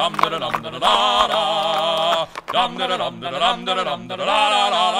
dum da dum da da da da dum da dum da dum da dum da da da da da